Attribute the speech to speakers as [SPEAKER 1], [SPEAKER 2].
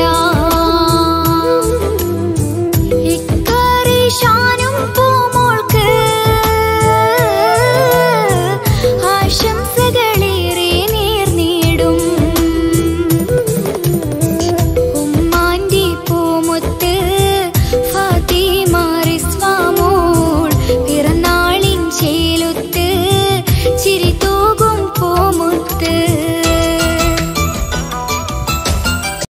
[SPEAKER 1] đó